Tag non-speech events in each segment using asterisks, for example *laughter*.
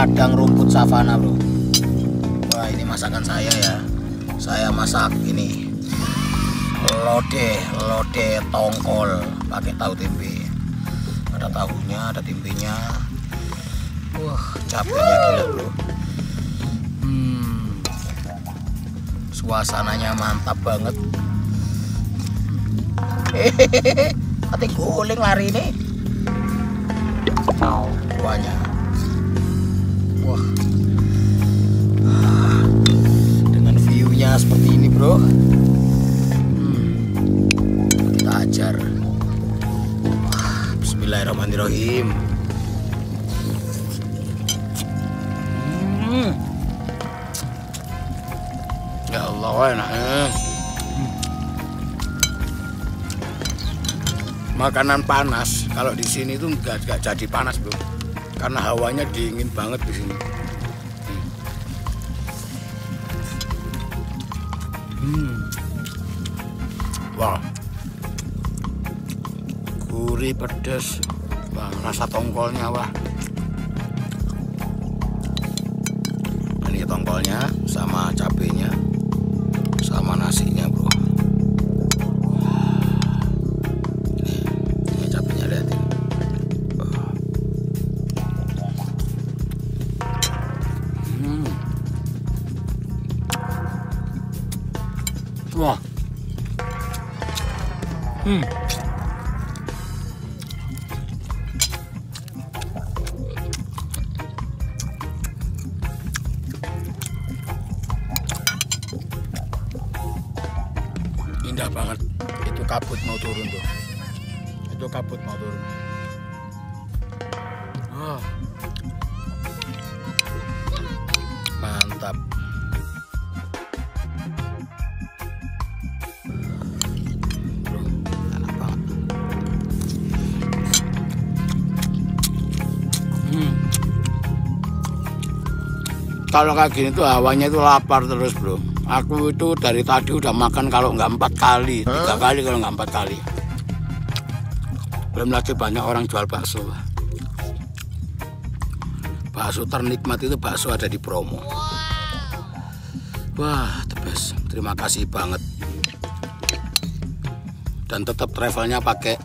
padang rumput savana bro. Wah ini masakan saya ya. Saya masak ini lode, lode tongkol pakai tahu tempe. Ada tahunya, ada tempenya. Wah capeknya gila bro. Hmm, suasananya mantap banget. Hehehe, hati guling lari ini duanya wah. Ah, dengan viewnya seperti ini bro. Hmm, kita ajar. Bismillahirrahmanirrahim. Hmm. ya Allah enaknya makanan panas kalau di sini nggak nggak jadi panas bro karena hawanya dingin banget di sini. Hmm. wah. Gurih pedas wah rasa tongkolnya wah. Ini tongkolnya sama cabenya Mantap. Hmm. Kalau kayak gini tuh hawanya itu lapar terus bro. Aku itu dari tadi udah makan kalau nggak empat kali, tiga kali kalau nggak empat kali. Belum lagi banyak orang jual bakso. Bakso ternikmat itu bakso ada di promo. Wah, the best. Terima kasih banget. Dan tetap travelnya pakai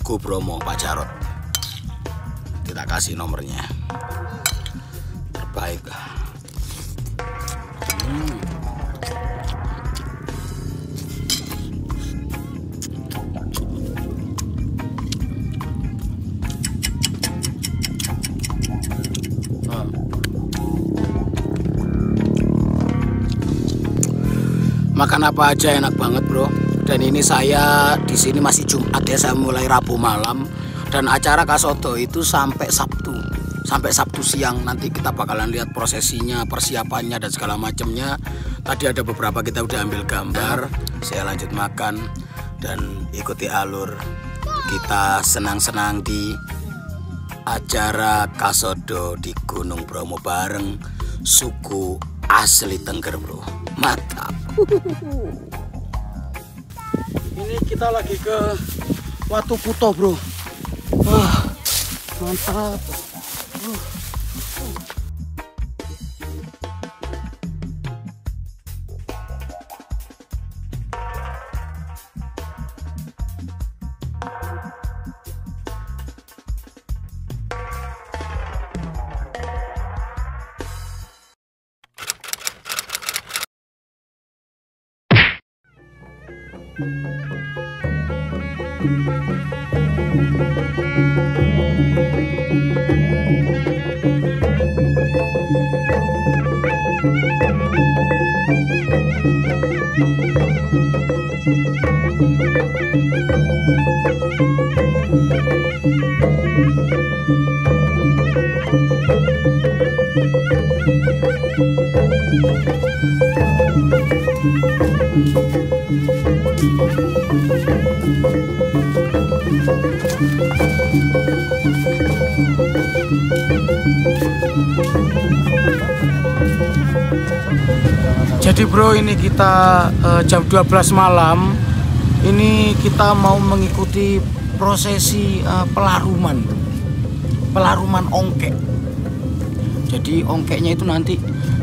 Go Bromo Pak Jarot. Kita kasih nomornya. Makan apa aja enak banget bro. Dan ini saya di sini masih Jumat ya saya mulai Rabu malam. Dan acara Kasoto itu sampai Sabtu. Sampai Sabtu siang nanti kita bakalan lihat prosesinya persiapannya dan segala macamnya. Tadi ada beberapa kita udah ambil gambar. Saya lanjut makan dan ikuti alur kita senang-senang di acara Kasodo di Gunung Bromo bareng suku asli Tengger bro. Mantap ini kita lagi ke Watu Kuto bro. Wah mantap Thank you. Jadi bro ini kita eh, jam 12 malam. Ini kita mau mengikuti prosesi uh, pelaruman. Pelaruman ongkek. Jadi ongkeknya itu nanti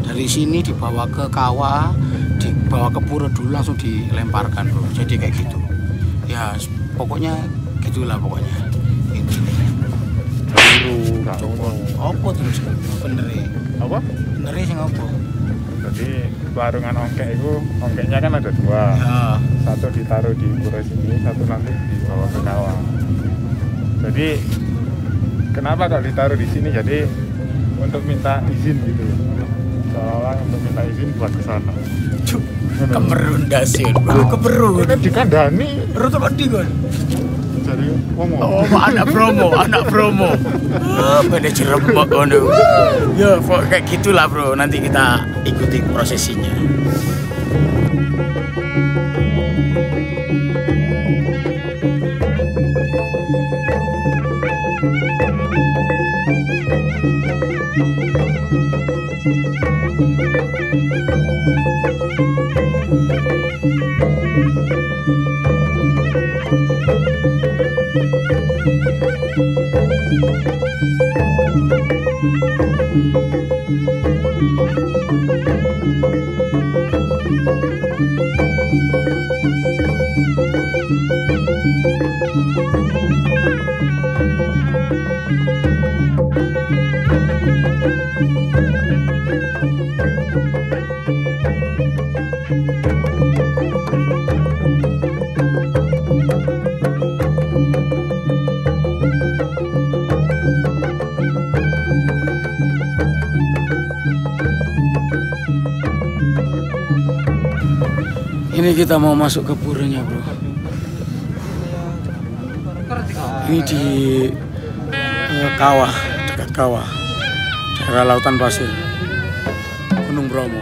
dari sini dibawa ke kawah dibawa ke pura dulu langsung dilemparkan bro. Jadi kayak gitu ya pokoknya gitulah pokoknya. Itu. Apa terus? Bener apa? Bener sih apa? Jadi warungan ongkek itu ongkeknya kan ada dua. Ya. Satu ditaruh di pura sini satu nanti dibawa ke kawah. Jadi kenapa kalau ditaruh di sini? Jadi untuk minta izin gitu seolah untuk minta izin buat ke sana kemerun dasin kemerun kan dikandani kok di kon? jadi wong Oh, anak promo, anak promo. Oh, manajer rembak kono. Ya, kok kayak gitulah, Bro. Nanti kita ikuti prosesinya. Ini kita mau masuk ke puranya, Bro. Ini di eh, kawah, dekat kawah. Daerah Lautan Pasir. Gunung Bromo.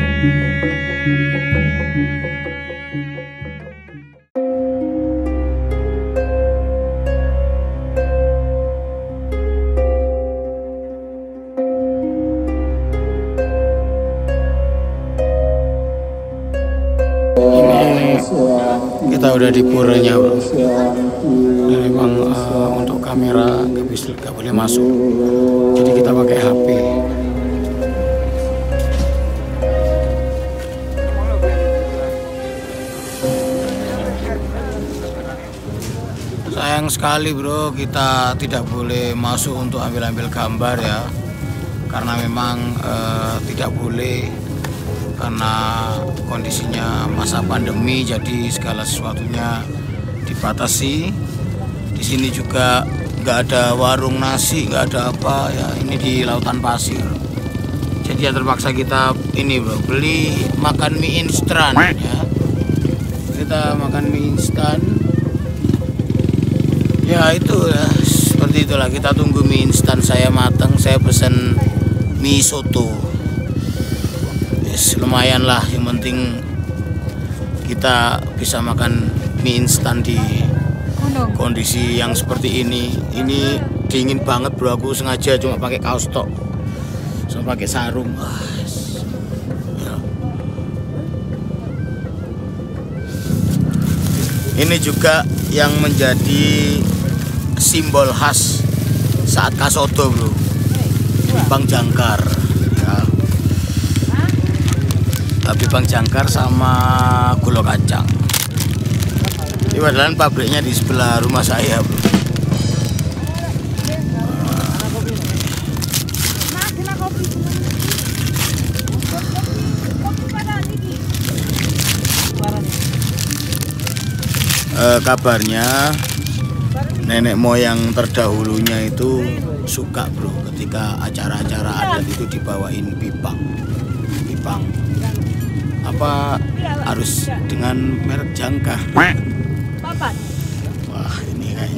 masuk. Jadi kita pakai HP. Sayang sekali bro, kita tidak boleh masuk untuk ambil-ambil gambar ya, karena memang eh, tidak boleh karena kondisinya masa pandemi, jadi segala sesuatunya dibatasi. Di sini juga nggak ada warung nasi, nggak ada apa ya. Ini di lautan pasir. Jadi ya terpaksa kita ini bro beli makan mie instan ya. Kita makan mie instan ya itu ya seperti itulah kita tunggu mie instan saya matang saya pesen mie soto yes, lumayan lah yang penting kita bisa makan mie instan di kondisi yang seperti ini ini dingin banget bro. Aku sengaja cuma pakai kaos tok. Sama pakai sarung. Ini juga yang menjadi simbol khas saat kasodo bro. Bang jangkar. Ya. tapi bang jangkar sama gulo kacang ini padahal pabriknya di sebelah rumah saya bro Eh, kabarnya nenek moyang terdahulunya itu suka bro ketika acara-acara adat itu dibawain pipang pipang apa harus dengan merek wah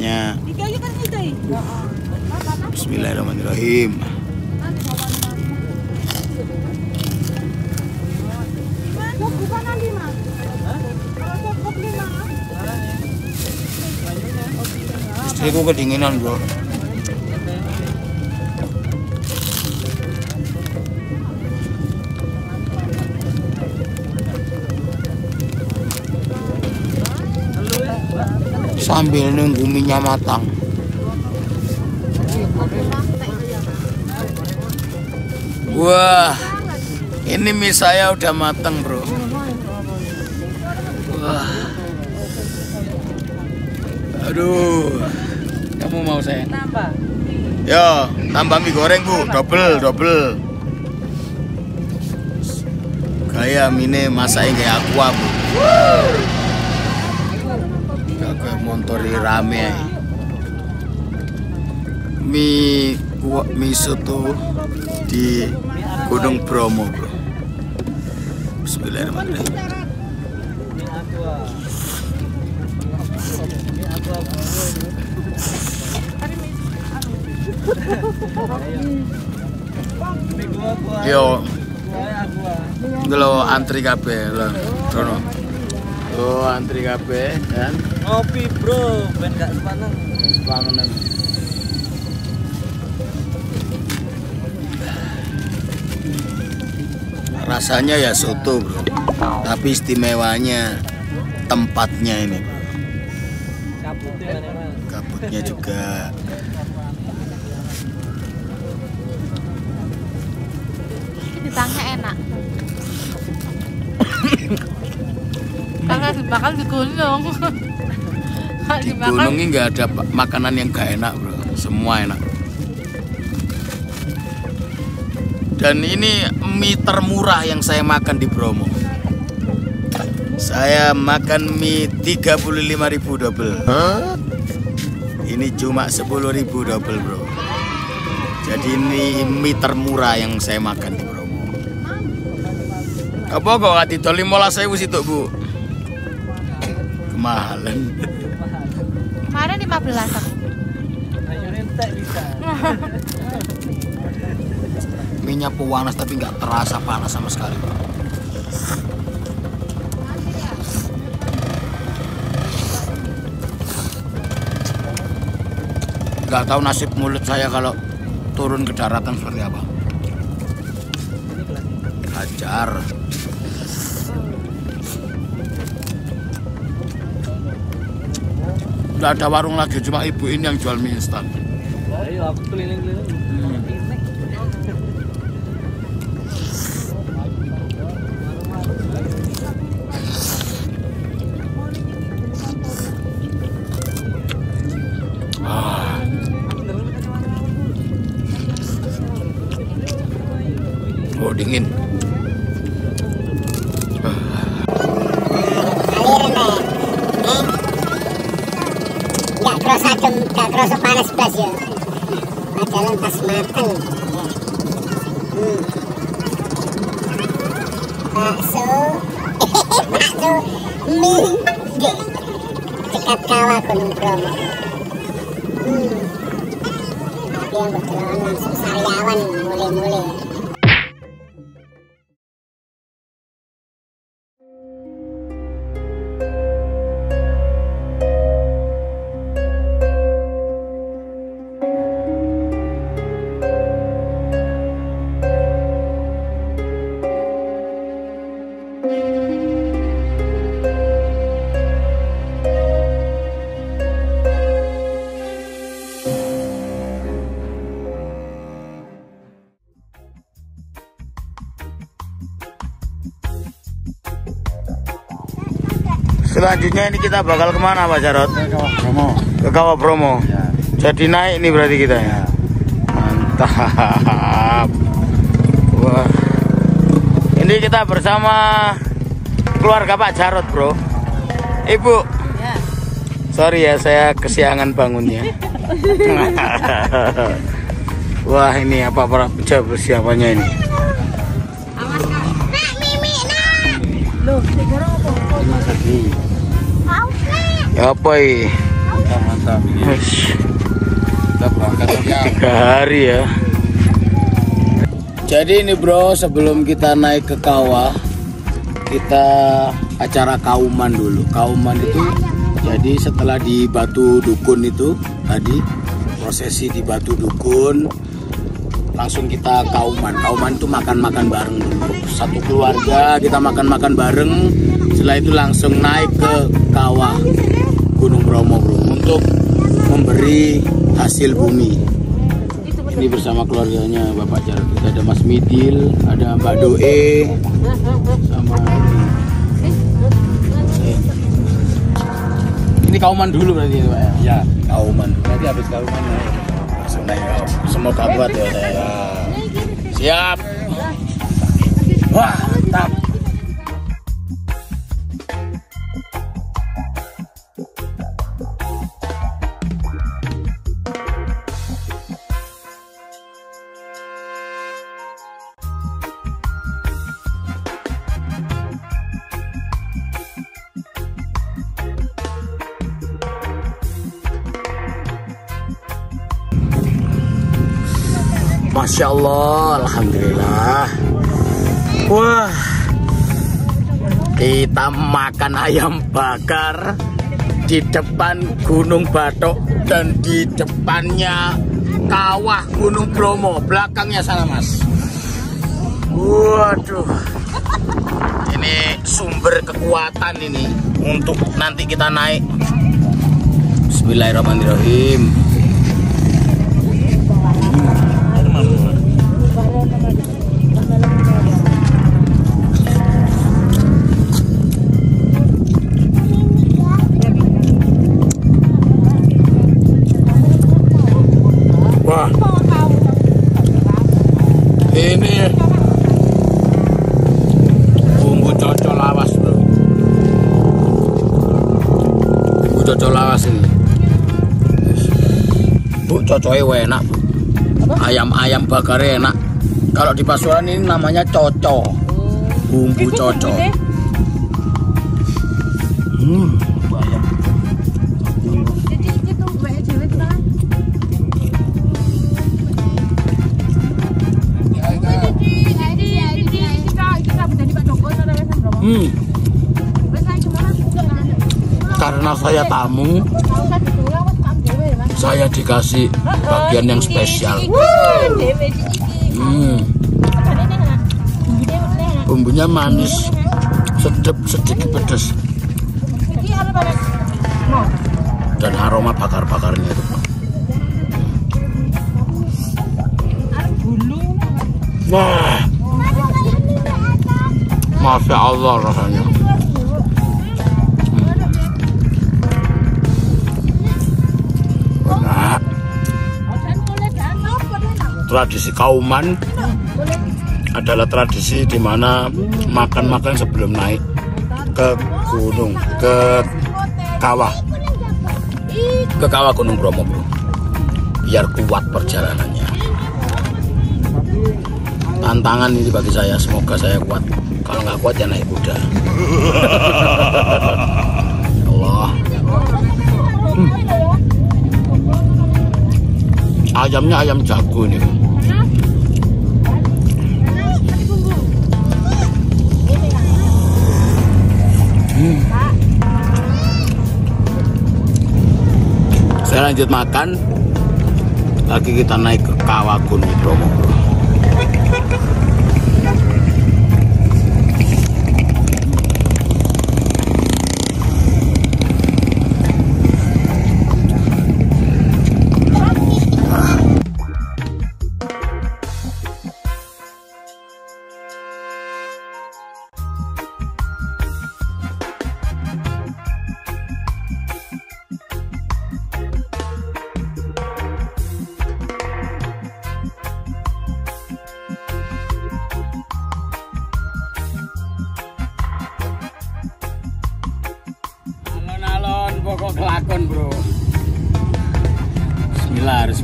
itu. Bismillahirrahmanirrahim. Istriku kedinginan bro. Sambil nunggu minyak matang. Wah, ini mie saya udah matang bro. Wah. Aduh. Kamu mau saya? Yo, tambah mie goreng bu, double, double. Gaya mine masakin kayak aku bu. Montori rame. Mie mie soto di Gunung Bromo bro. Bismillahirrahmanirrahim. Yo, Lo antri kabeh lho. Rono. Lo antri kabeh kan Ngopi bro, ben gak sepaneng. panganan. Rasanya ya soto, Bro. Tapi istimewanya tempatnya ini, Bro. Kabutnya mana mas? Kabutnya juga Ditanya enak. *coughs* Karena dimakan di gunung. *laughs* Di gunung ini nggak ada makanan yang gak enak, Bro. Semua enak. Dan ini mie termurah yang saya makan di Bromo. Saya makan mie 35.000 double. Ini cuma 10.000 double, Bro. Jadi ini mie termurah yang saya makan di Bromo. Apa kok ati to 15.000 situ, Bu? Kemahalan. kemarin 15 aku. Minyak pewanas tapi nggak terasa panas sama sekali nggak tahu nasib mulut saya kalau turun ke daratan seperti apa hajar nggak ada warung lagi cuma ibu ini yang jual mie instan Ayo aku keliling-keliling. Kerasa adem, nggak kerasa panas belas ya. Padahal pas mateng. Hmm. Bakso, bakso mie dekat kawah Gunung Bromo. Hmm. Tapi yang kebetulan langsung sariawan mulai-mulai. Selanjutnya ini kita bakal ke mana Pak Jarot? Bromo. ke Kawah Bromo Ya. jadi naik nih berarti kita ya mantap wah ini kita bersama keluarga Pak Jarot bro ibu Ya. sorry ya saya kesiangan bangunnya *laughs* wah ini apa para persiapannya ini Loh, digorong apa? Terima kasih. Ya apa ini tiga hari ya Jadi ini bro, sebelum kita naik ke kawah, kita acara kauman dulu. Kauman itu jadi setelah di batu dukun itu tadi prosesi di batu dukun langsung kita kauman. Kauman itu makan-makan bareng. Satu keluarga kita makan-makan bareng. Setelah itu langsung naik ke kawah Gunung Bromo bro untuk memberi hasil bumi ini bersama keluarganya Bapak Jarod ada Mas Midil ada Mbak Doe sama ini kauman dulu berarti ya Pak ya Ya, kauman nanti habis kauman naik. Semoga kuat ya saya siap. Wah mantap Masya Allah, Alhamdulillah. Wah, kita makan ayam bakar di depan Gunung Batok dan di depannya kawah Gunung Bromo. Belakangnya sana mas. Waduh, ini sumber kekuatan ini untuk nanti kita naik. Bismillahirrahmanirrahim. Cocoy enak. Ayam-ayam bakarnya enak. Kalau di Pasuruan ini namanya coco. Bumbu coco. Hmm. Hmm. Karena saya tamu, saya dikasih bagian yang spesial. Hmm. Bumbunya manis, sedap, sedikit pedas, dan aroma bakar-bakarnya itu. Wah, masya Allah rasanya. Tradisi kauman adalah tradisi di mana makan-makan sebelum naik ke gunung, ke kawah, ke kawah Gunung Bromo, bro. biar kuat perjalanannya. Tantangan ini bagi saya, semoga saya kuat. Kalau nggak kuat ya naik kuda. *laughs* Allah. Hmm. Ayamnya ayam jago nih. Lanjut makan. Lagi kita naik ke kawah Gunung Bromo.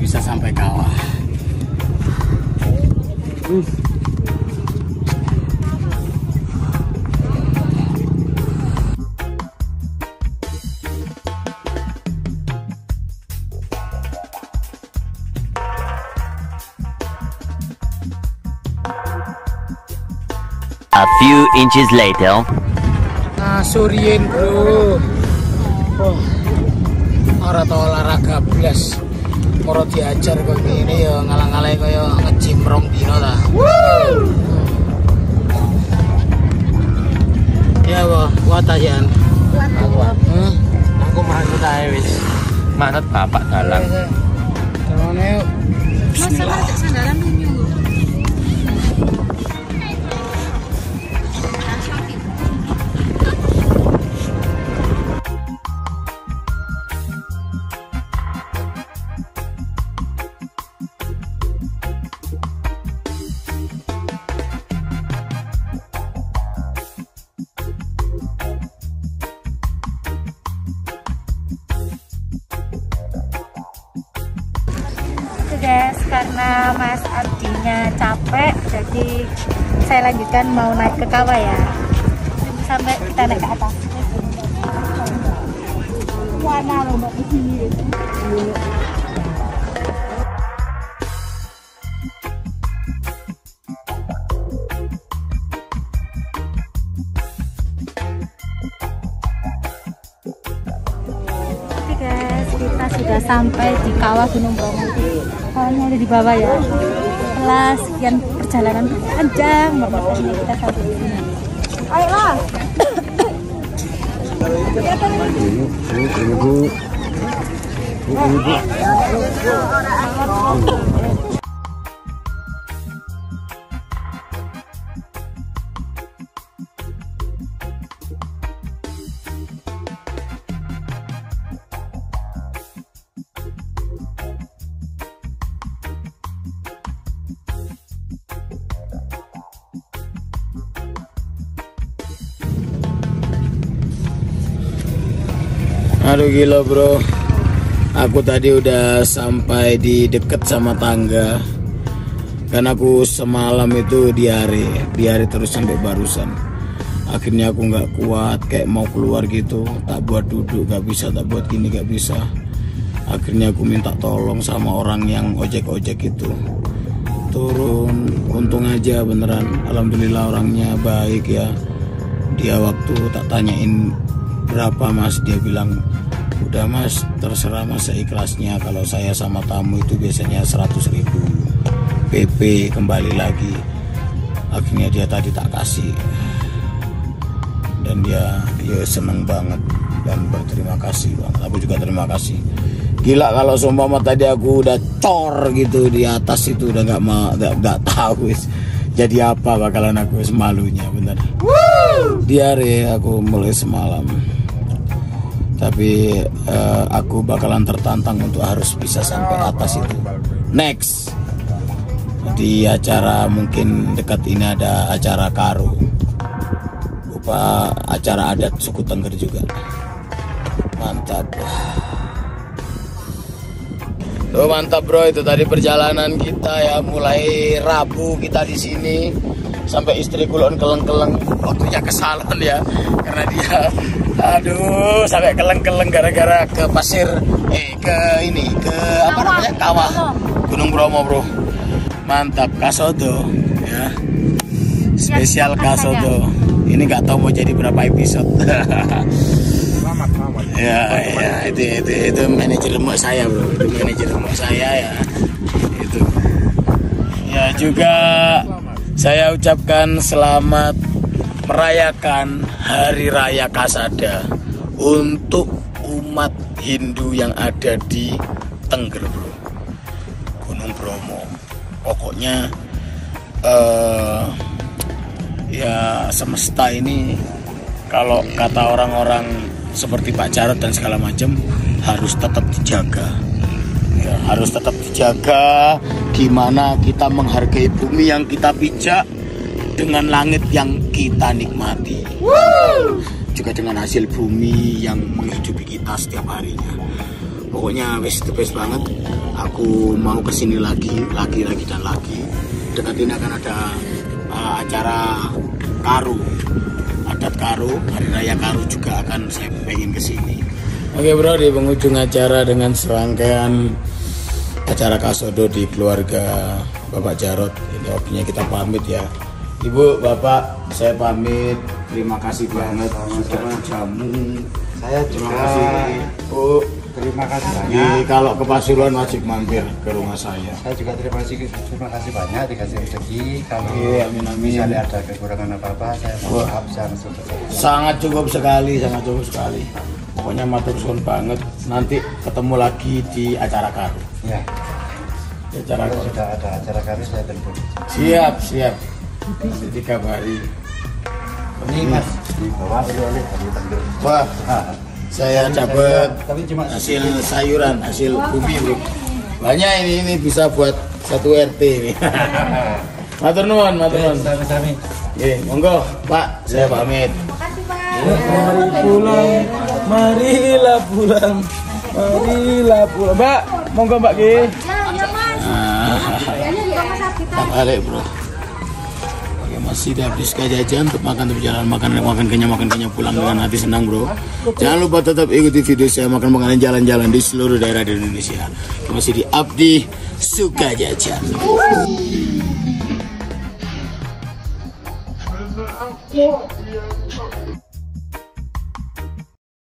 Bisa sampai kawah Uh. A few inches later. Nah, surien bro. Oh, ora tau olahraga blas. Moro diajar kok ngene ya ngalang-alai kaya nge-gym rong dino ta. Ya, wah, kuat aja. Hmm? Aku manut ae wis. Manut bapak dalang. Terone yuk. Masalah cek sandalan ke kawah ya. Sampai kita naik ke atas. Warna kita sudah sampai di kawah Gunung Bromo. Kawahnya ada di bawah ya. Setelah sekian perjalanan panjang, ini kita sampai di sini. Ayolah. Aduh gila bro. Aku tadi udah sampai di deket sama tangga. Karena aku semalam itu diare Diare terus sampai barusan. Akhirnya aku nggak kuat Kayak mau keluar gitu. Tak buat duduk gak bisa Tak buat gini gak bisa. Akhirnya aku minta tolong sama orang yang ojek-ojek itu. Turun Untung aja beneran. Alhamdulillah orangnya baik ya. Dia waktu tak tanyain berapa mas. Dia bilang udah mas terserah mas seikhlasnya. Kalau saya sama tamu itu biasanya 100 ribu. PP kembali lagi. Akhirnya dia tadi tak kasih. Dan dia dia seneng banget dan berterima kasih banget aku juga terima kasih. Gila kalau seumpama tadi aku udah cor gitu di atas itu udah nggak mau nggak nggak tahu wis. jadi apa bakalan aku wis malunya bener diare aku mulai semalam tapi eh, aku bakalan tertantang untuk harus bisa sampai atas itu. Next. Di acara mungkin dekat ini ada acara karu. Upah acara adat suku Tengger juga. Mantap. Tuh mantap bro. Itu tadi perjalanan kita ya. Mulai Rabu kita di sini. Sampai istri kulon keleng-keleng. Waktunya ke salon ya. Karena dia aduh sampai keleng-keleng gara-gara ke pasir. Eh ke ini ke apa namanya? Kawah. Gunung Bromo bro. Mantap kasodo ya. Spesial kasodo. Ini nggak tahu mau jadi berapa episode. Selamat, selamat. *laughs* ya ya itu itu itu manajer remuk saya bro. Itu manajer remuk saya ya. Itu. Ya juga saya ucapkan selamat merayakan hari raya Kasada untuk umat Hindu yang ada di Tengger bro Gunung Bromo. Pokoknya eh ya semesta ini kalau kata orang-orang seperti Pak Jarod dan segala macam harus tetap dijaga. Ya, harus tetap dijaga gimana kita menghargai bumi yang kita pijak dengan langit yang kita nikmati. Juga dengan hasil bumi yang menghidupi kita setiap harinya. Pokoknya wes the best banget. Aku mau ke sini lagi lagi lagi dan lagi. Dekat ini akan ada uh, acara karu. Adat karu hari raya karu juga akan saya pengen ke sini oke bro di penghujung acara dengan serangkaian acara kasodo di keluarga Bapak Jarot ini waktunya kita pamit ya Ibu, Bapak, saya pamit. Terima kasih banget sudah jamu. Saya Terima juga kasih, Bu. terima kasih Jadi banyak. kalau ke Pasuruan wajib mampir ke rumah saya. Saya juga terima kasih terima kasih banyak dikasih rezeki. Kalau Iya, amin, amin. misalnya ada kekurangan apa apa, saya mohon maaf. Sangat cukup sekali, sangat cukup sekali. Pokoknya matur suwun banget. Nanti ketemu lagi di acara karu. Ya, Di acara karu. sudah ada acara kami saya telepon. Siap, siap. Dikabari. Ini mas. Wah, saya dapat Tapi cuma hasil sayuran, hasil bumi, bro. Banyak ini, ini bisa buat satu RT ini. *laughs* matur nuwun, matur nuwun. sami-sami. Oke, monggo, Pak, saya pamit. Mari pulang, marilah pulang, marilah pulang. Mbak, monggo Mbak Ki. Tak balik, bro. Masih di Abdiska jajan untuk makan untuk jalan makan makan kenyang makan kenyang pulang dengan hati senang bro. Jangan lupa tetap ikuti video saya makan makanan jalan-jalan di seluruh daerah di Indonesia. Masih di Abdi Suka Jajan.